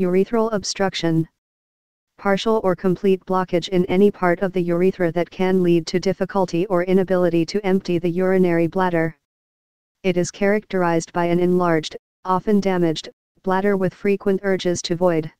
Urethral obstruction. Partial or complete blockage in any part of the urethra that can lead to difficulty or inability to empty the urinary bladder. It is characterized by an enlarged, often damaged, bladder with frequent urges to void.